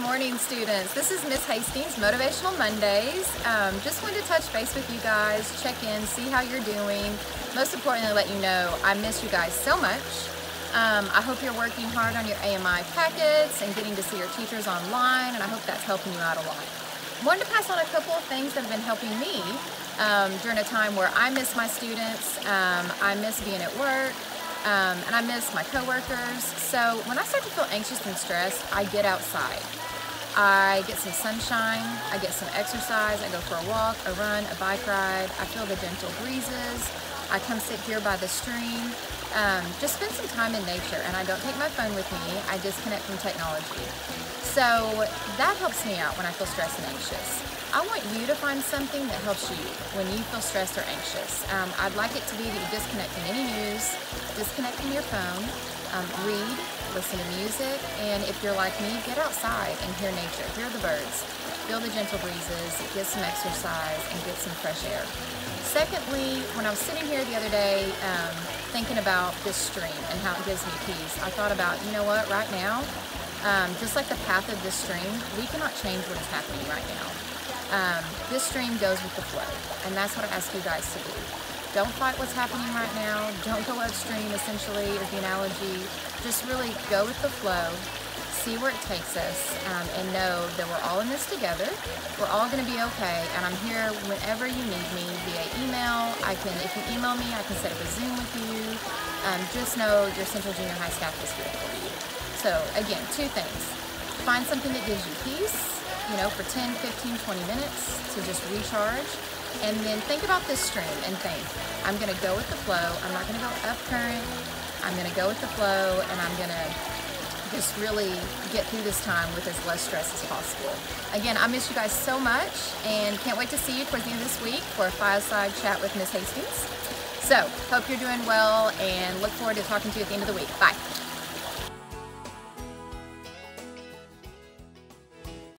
morning, students. This is Miss Hastings, Motivational Mondays. Um, just wanted to touch base with you guys, check in, see how you're doing. Most importantly, let you know I miss you guys so much. Um, I hope you're working hard on your AMI packets and getting to see your teachers online, and I hope that's helping you out a lot. Wanted to pass on a couple of things that have been helping me um, during a time where I miss my students, um, I miss being at work, um, and I miss my coworkers. So when I start to feel anxious and stressed, I get outside. I get some sunshine, I get some exercise, I go for a walk, a run, a bike ride, I feel the gentle breezes, I come sit here by the stream, um, just spend some time in nature and I don't take my phone with me, I disconnect from technology. So that helps me out when I feel stressed and anxious. I want you to find something that helps you when you feel stressed or anxious. Um, I'd like it to be that you disconnect from any news, disconnect from your phone, um, read, listen to music, and if you're like me, get outside and hear nature, hear the birds, feel the gentle breezes, get some exercise, and get some fresh air. Secondly, when I was sitting here the other day um, thinking about this stream and how it gives me peace, I thought about, you know what, right now, um, just like the path of this stream, we cannot change what is happening right now. Um, this stream goes with the flow, and that's what I ask you guys to do. Don't fight what's happening right now. Don't go upstream, essentially, is the analogy. Just really go with the flow, see where it takes us, um, and know that we're all in this together. We're all going to be okay, and I'm here whenever you need me via email. I can, if you email me, I can set up a Zoom with you. Um, just know your Central Junior High staff is here for you. So again, two things. Find something that gives you peace, you know, for 10, 15, 20 minutes to just recharge. And then think about this stream and think, I'm gonna go with the flow. I'm not gonna go up current. I'm gonna go with the flow and I'm gonna just really get through this time with as less stress as possible. Again, I miss you guys so much and can't wait to see you towards the end of this week for a fireside chat with Miss Hastings. So, hope you're doing well and look forward to talking to you at the end of the week. Bye.